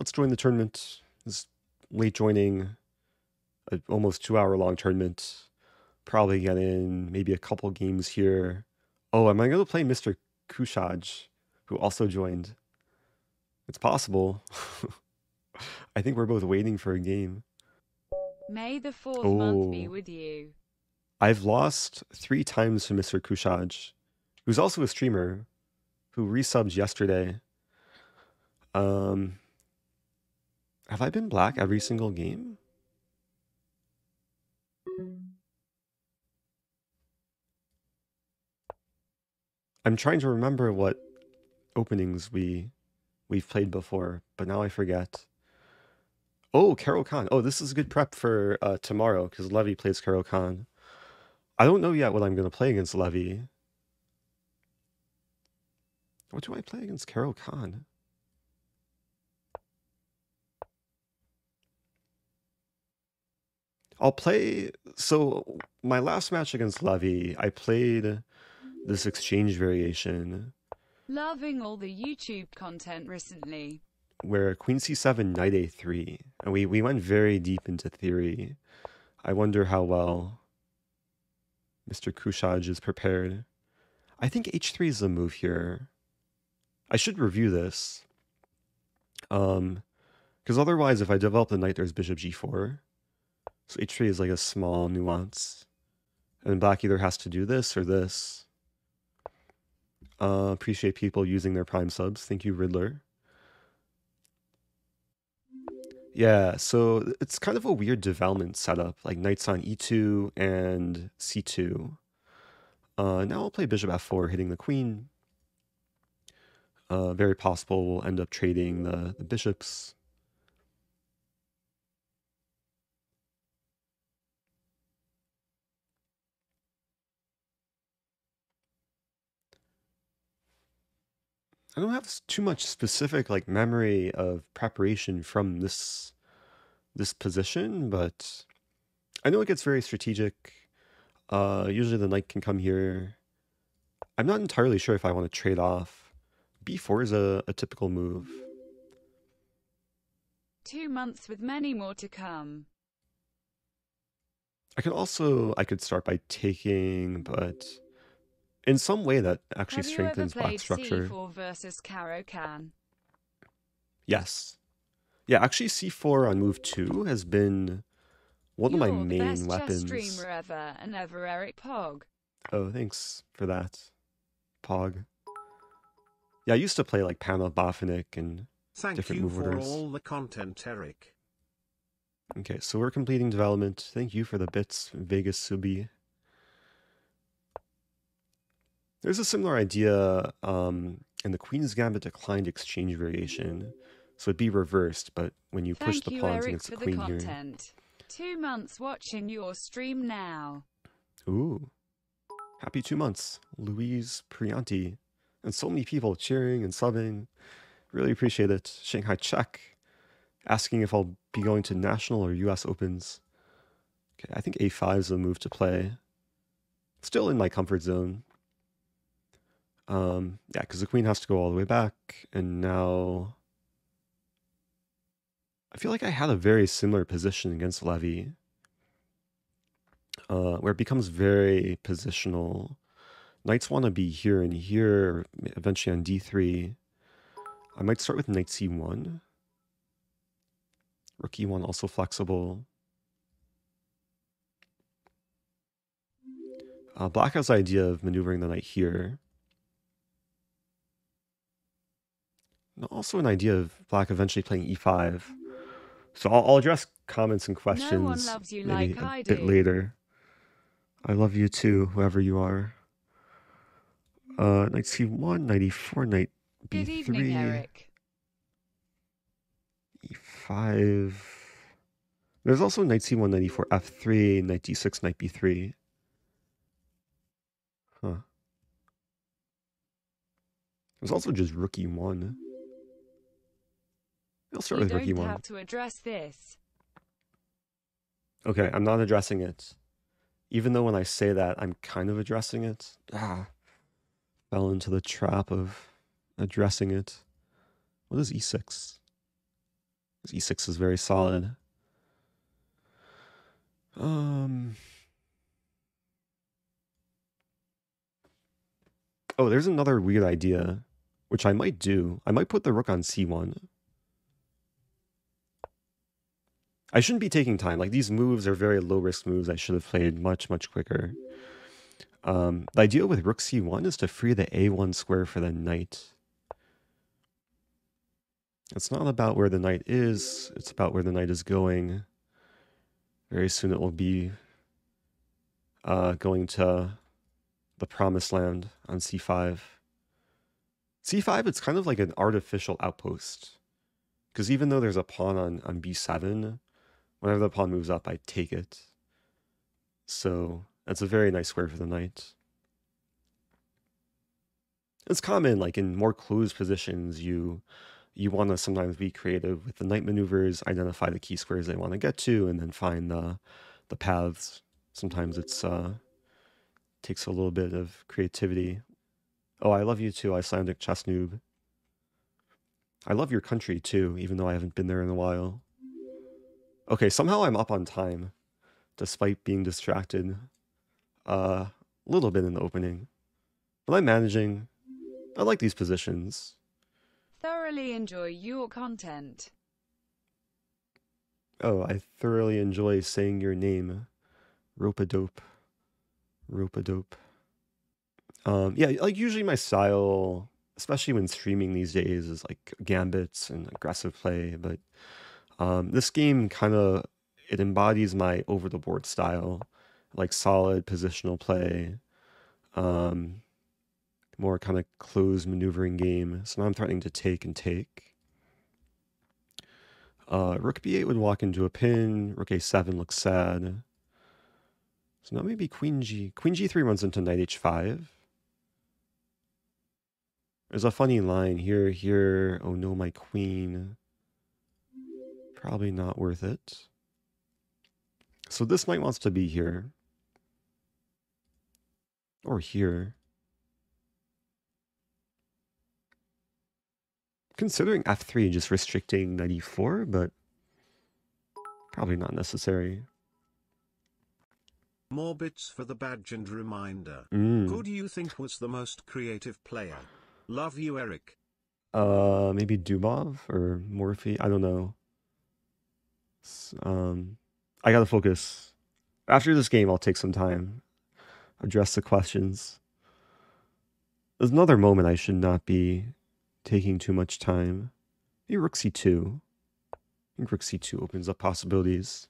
let's join the tournament. This late joining, a almost two hour long tournament. Probably get in maybe a couple games here. Oh, am I going to play Mr. Koosha, who also joined? It's possible. I think we're both waiting for a game. May the fourth month be Oh, with you. I've lost three times to Mr. Koosha, who's also a streamer who resubbed yesterday. Um, have I been black every single game? I'm trying to remember what openings we we've played before, but now I forget. Oh, Caro-Kann. Oh, this is a good prep for uh, tomorrow because Levy plays Caro-Kann. I don't know yet what I'm going to play against Levy. What do I play against Caro-Kann? I'll play. So, my last match against Levy, I played this exchange variation Loving all the YouTube content recently. where Queen C7, Knight A3, and we, we went very deep into theory. I wonder how well Mr. Koosha is prepared. I think H3 is the move here. I should review this. Um, because otherwise, if I develop the knight, there's bishop g4. So h3 is like a small nuance. And black either has to do this or this. Uh, appreciate people using their prime subs. Thank you, Riddler. Yeah, so it's kind of a weird development setup, like knights on e2 and c2. Uh, now I'll play bishop f4, hitting the queen. Uh, very possible we'll end up trading the, the bishops. I don't have too much specific like memory of preparation from this this position, but I know it gets very strategic. Uh, usually the knight can come here. I'm not entirely sure if I want to trade off. B4 is a, a typical move. Two months with many more to come. I could also I could start by taking, but in some way that actually Have you ever strengthens black structure. C4 versus Caro-Kann? Yes. Yeah, actually C4 on move 2 has been one of my You're the main best chess weapons. streamer ever, and ever Eric Pog. Oh, thanks for that, Pog. Yeah, I used to play like Panov-Botvinnik and Thank different you move for orders. all the content, Eric. Okay, so we're completing development. Thank you for the bits, Vegas Subi. There's a similar idea um, in the Queen's Gambit declined exchange variation. So it'd be reversed, but when you push the you, pawns Eric, against the for the queen here. content. Two months watching your stream now. Ooh. Happy two months, Louise Prianti. And so many people cheering and subbing. Really appreciate it. Shanghai Czech asking if I'll be going to national or US Opens. Okay, I think A5 is a move to play. Still in my comfort zone. Um, yeah, because the queen has to go all the way back, and now I feel like I had a very similar position against Levy, uh, where it becomes very positional. Knights want to be here and here, eventually on d3. I might start with knight c1. Rook e1 also flexible. Uh, Black has the idea of maneuvering the knight here. Also an idea of Black eventually playing e5. So I'll, I'll address comments and No one questions loves you maybe like a I bit later. I love you too, whoever you are. Uh, knight c1, knight e4, knight Good evening, b3, Eric. e5. There's also knight c1, knight e4, f3, knight d6, knight b3. Huh. There's also just rook e1. I'll start You with rook don't e1. have to address this. Okay, I'm not addressing it. Even though when I say that, I'm kind of addressing it. Ah, fell into the trap of addressing it. What is e6? e6 is very solid. Um. Oh, there's another weird idea, which I might do. I might put the rook on c1. I shouldn't be taking time. Like these moves are very low risk moves. I should have played much, much quicker. Um, the idea with rook c1 is to free the a1 square for the knight. It's not about where the knight is, it's about where the knight is going. Very soon it will be uh, going to the promised land on c5. c5, it's kind of like an artificial outpost. Because even though there's a pawn on, on b7, whenever the pawn moves up, I take it. So that's a very nice square for the knight. It's common, like in more closed positions, you you want to sometimes be creative with the knight maneuvers, identify the key squares they want to get to, and then find the the paths. Sometimes it's uh, takes a little bit of creativity. Oh, I love you too, Icelandic chess noob. I love your country too, even though I haven't been there in a while. Okay, somehow I'm up on time, despite being distracted uh, a little bit in the opening. But I'm managing. I like these positions. Thoroughly enjoy your content. Oh, I thoroughly enjoy saying your name. Rope-a-dope. Rope-a-dope. Um, yeah, like usually my style, especially when streaming these days, is like gambits and aggressive play. But um, this game kind of it embodies my over the board style, like solid positional play, um, more kind of closed maneuvering game. So now I'm threatening to take and take. Uh, rook b8 would walk into a pin. Rook a7 looks sad. So now maybe queen g. Queen g3 runs into knight h5. There's a funny line here, here. Oh no, my queen. Probably not worth it. So this knight wants to be here. Or here. Considering f3 just restricting knight e4, but probably not necessary. More bits for the badge and reminder. Mm. Who do you think was the most creative player? Love you, Eric. Uh, maybe Dubov or Morphy. I don't know. Um, I gotta focus. After this game, I'll take some time, address the questions. There's another moment I should not be taking too much time. Maybe Rook C2. I think Rook C2 opens up possibilities.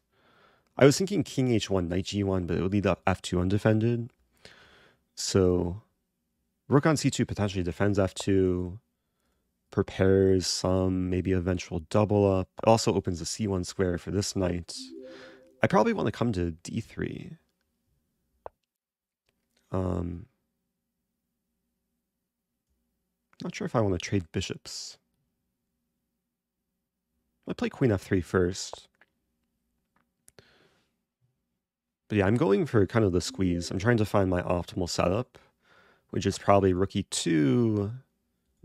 I was thinking King H1, Knight G1, but it would lead up F2 undefended. So Rook on C2 potentially defends F2, prepares some maybe eventual double up. It also opens a c1 square for this knight. I probably want to come to d3. Um, not sure if I want to trade bishops. I play queen f3 first. But yeah, I'm going for kind of the squeeze. I'm trying to find my optimal setup, which is probably rook e2,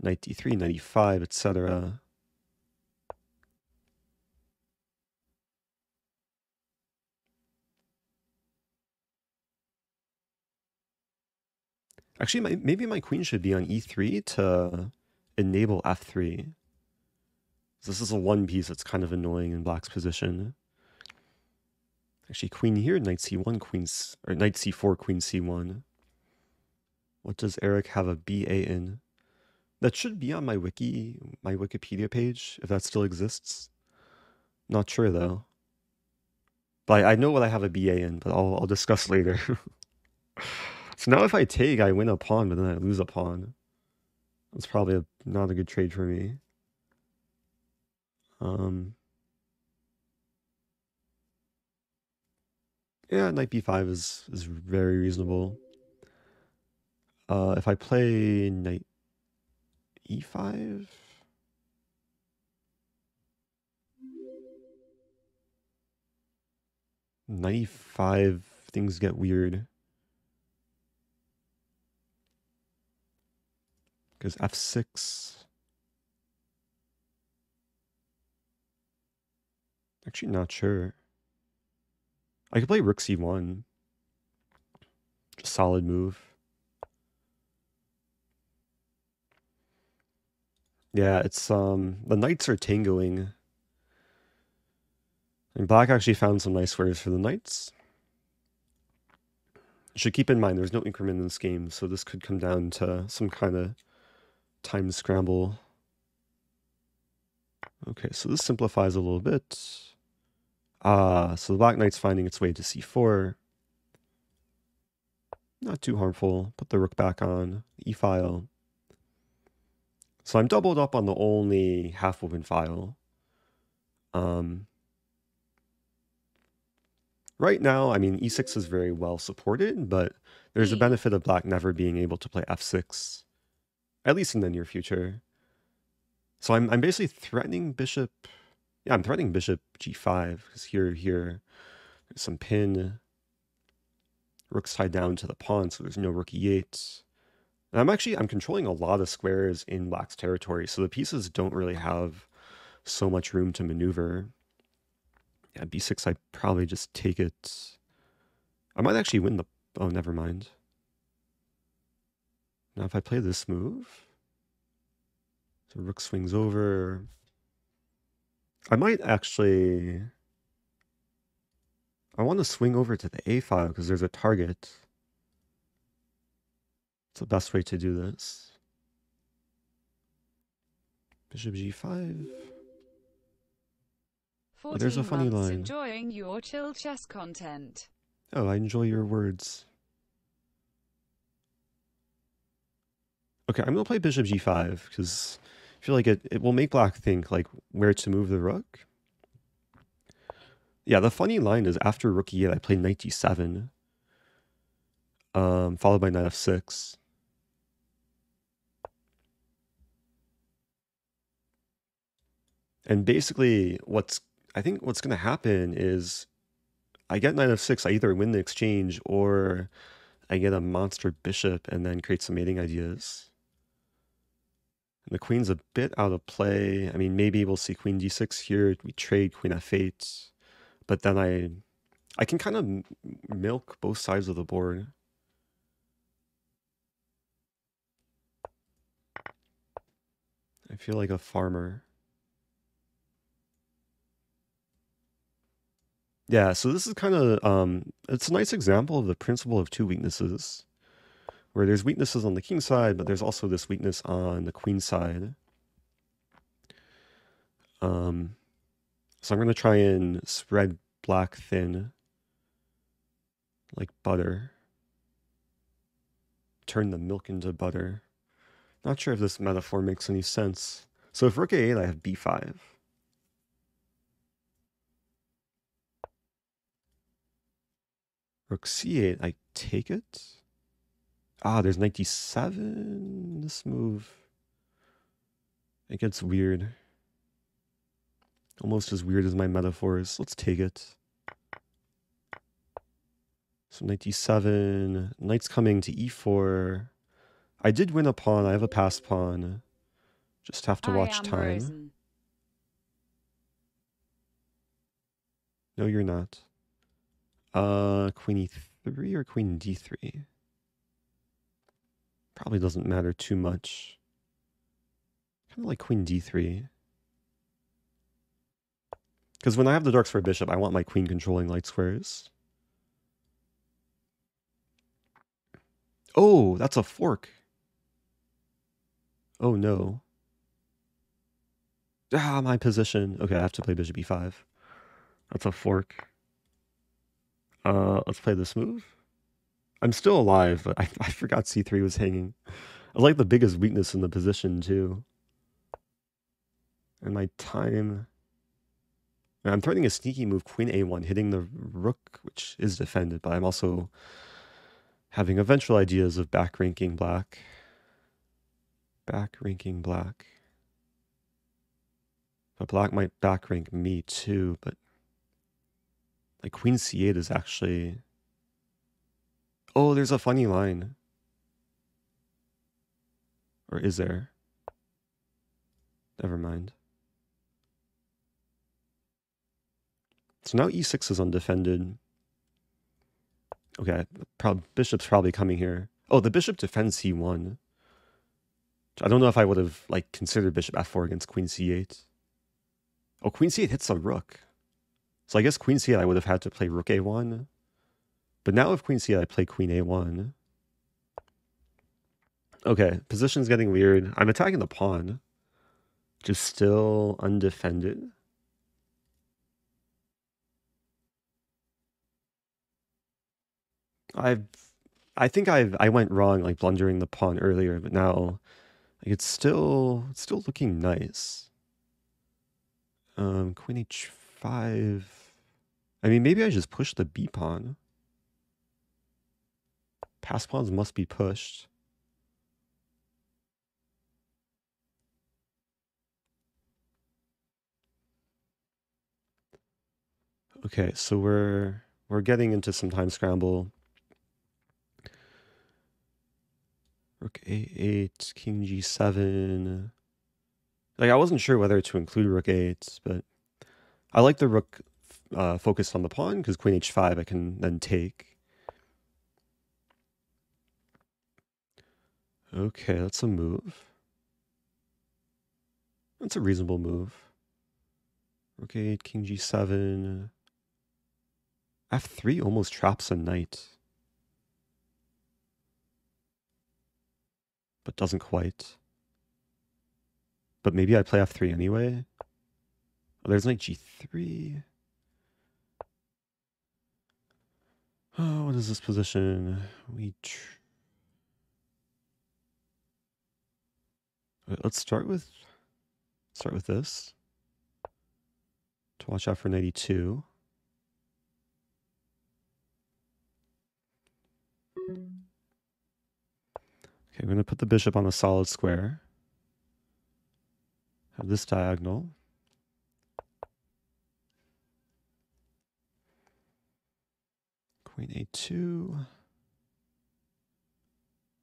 93, 95, etc. Actually, my, maybe my queen should be on e3 to enable f3. This is a one piece that's kind of annoying in black's position. Actually, queen here, knight c1, queen, or knight c4, queen c1. What does Eric have a BA in? That should be on my wiki, my Wikipedia page, if that still exists. Not sure though. But I, know what I have a BA in, but I'll I'll discuss later. so now if I take, I win a pawn, but then I lose a pawn. That's probably a, not a good trade for me. Um. Yeah, knight b5 is is very reasonable. Uh, if I play knight e5, knight e5, things get weird. Because f6. Actually, not sure. I could play rook c1. Solid move. Yeah, it's um the knights are tangoing. And black actually found some nice squares for the knights. Should keep in mind there's no increment in this game, so this could come down to some kind of time scramble. Okay, so this simplifies a little bit. Ah, so the black knight's finding its way to c4. Not too harmful. Put the rook back on. e-file. So I'm doubled up on the only half open file. Um, right now, I mean, e6 is very well supported, but there's a benefit of black never being able to play f6, at least in the near future. So I'm, I'm basically threatening bishop. Yeah, I'm threatening bishop g5 because here, here, there's some pin. Rook's tied down to the pawn, so there's no rook e8. And I'm actually I'm controlling a lot of squares in black's territory, so the pieces don't really have so much room to maneuver. Yeah, b6, I probably just take it. I might actually win the... Oh, never mind. Now if I play this move... So rook swings over... I might actually... I want to swing over to the a file because there's a target. The best way to do this. Bishop g5. Oh, there's a funny line. Enjoying your chill chess content. Oh, I enjoy your words. Okay, I'm gonna play bishop g5 because I feel like it, it will make black think like where to move the rook. Yeah, the funny line is after rook e8, I play knight d7, um, followed by knight f6. And basically, what's I think what's going to happen is I get knight f6. I either win the exchange or I get a monster bishop and then create some mating ideas. And the queen's a bit out of play. I mean, maybe we'll see queen d6 here. We trade queen f8, but then I, I can kind of milk both sides of the board. I feel like a farmer. Yeah, so this is kind of um, it's a nice example of the principle of two weaknesses, where there's weaknesses on the king side, but there's also this weakness on the queen side. Um, so I'm going to try and spread black thin, like butter. Turn the milk into butter. Not sure if this metaphor makes any sense. So if rook a8, I have b5. Rook c8, I take it. Ah, there's 97. This move. It gets weird. Almost as weird as my metaphors. Let's take it. So 97. Knight's coming to e4. I did win a pawn. I have a passed pawn. Just have to watch time. No, you're not. Uh, queen e3 or queen d3? Probably doesn't matter too much. Kind of like queen d3. Because when I have the darks for a bishop, I want my queen controlling light squares. Oh, that's a fork. Oh no. Ah, my position. Okay, I have to play bishop e5. That's a fork. Uh, let's play this move. I'm still alive, but I, I forgot c3 was hanging. I like the biggest weakness in the position, too. And my time... I'm threatening a sneaky move, queen a1, hitting the rook, which is defended, but I'm also having eventual ideas of back ranking black. Back ranking black. But black might back rank me too, but like queen c8 is actually... Oh, there's a funny line. Or is there? Never mind. So now e6 is undefended. Okay, prob- bishop's probably coming here. Oh, the bishop defends c1. I don't know if I would have like considered bishop f4 against queen c8. Oh, queen c8 hits a rook. So I guess queen c8 I would have had to play rook a1. But now if queen c8 I play queen a1. Okay, position's getting weird. I'm attacking the pawn. which is still undefended. I've I think I've I went wrong like blundering the pawn earlier, but now like it's still it's still looking nice. Um queen h5. I mean maybe I just push the b pawn. Pass pawns must be pushed. Okay, so we're we're getting into some time scramble. Rook a8, king g7. Like I wasn't sure whether to include rook a8, but I like the rook uh, focused on the pawn because queen h5 I can then take. Okay, that's a move. That's a reasonable move. Rook a8, king g7. f3 almost traps a knight. but doesn't quite. But maybe I play f3 anyway. Oh, there's knight g3. Oh, what is this position? We let's start with start with this. To watch out for ninety two. Okay, I'm going to put the bishop on a solid square. Have this diagonal. Queen a2.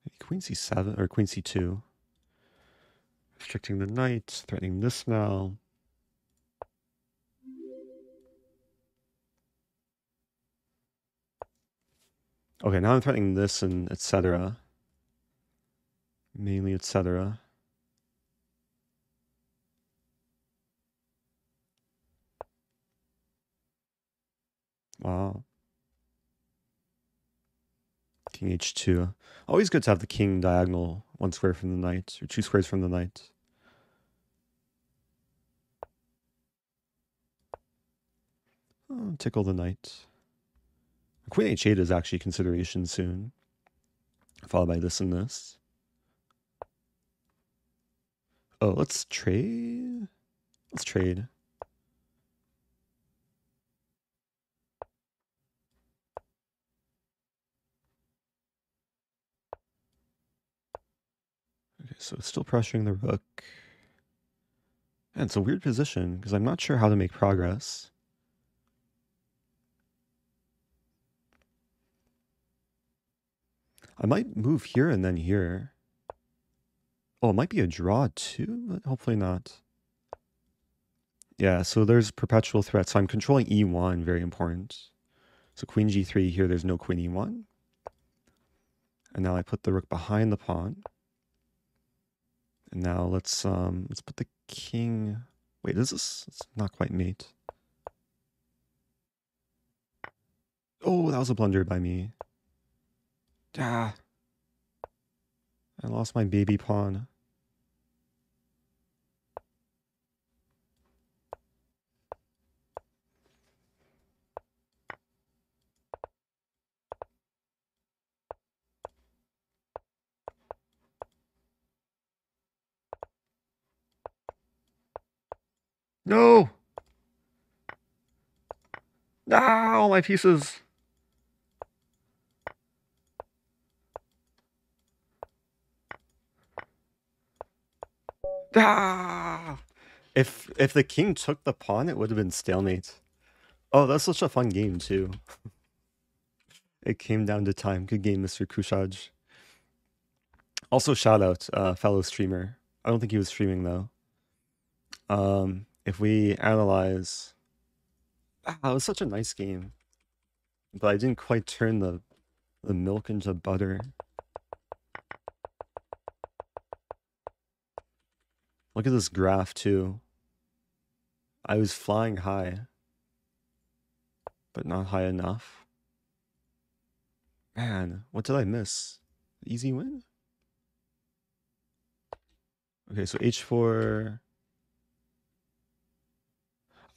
Maybe queen c7 or queen c2. Restricting the knight, threatening this now. Okay, now I'm threatening this and etc mainly etc. Wow. King h2. Always good to have the king diagonal one square from the knight, or two squares from the knight. Oh, tickle the knight. Queen h8 is actually consideration soon, followed by this and this. Oh, let's trade. Let's trade. So still pressuring the rook. And it's a weird position because I'm not sure how to make progress. I might move here and then here. Oh, it might be a draw too, but hopefully not. Yeah, so there's perpetual threat. So I'm controlling e1, very important. So queen g3 here, there's no queen e1. And now I put the rook behind the pawn. And now let's um let's put the king. Wait, is this it's not quite mate. Oh, that was a blunder by me. Ah. I lost my baby pawn. No! Ah, all my pieces. Ah! If if the king took the pawn, it would have been stalemate. Oh, that's such a fun game too. it came down to time. Good game, Mr. Koosha. Also, shout out, uh, fellow streamer. I don't think he was streaming though. Um, if we analyze Ah, it was such a nice game, but I didn't quite turn the the milk into butter. Look at this graph too. I was flying high, but not high enough. Man, what did I miss? Easy win? Okay, so h4.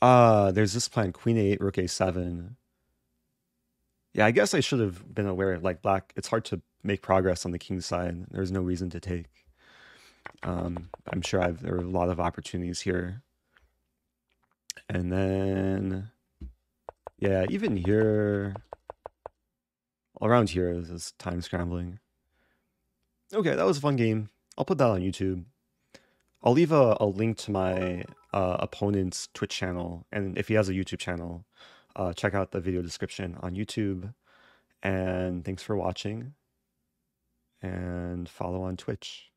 Ah, there's this plan, queen a8, rook a7. Yeah, I guess I should have been aware, like black, it's hard to make progress on the king side. There's no reason to take. Um, I'm sure I've, there are a lot of opportunities here. And then, yeah, even here, around here is this time scrambling. Okay, that was a fun game. I'll put that on YouTube. I'll leave a, a link to my uh, opponent's Twitch channel, and if he has a YouTube channel, uh, check out the video description on YouTube. And thanks for watching, and follow on Twitch.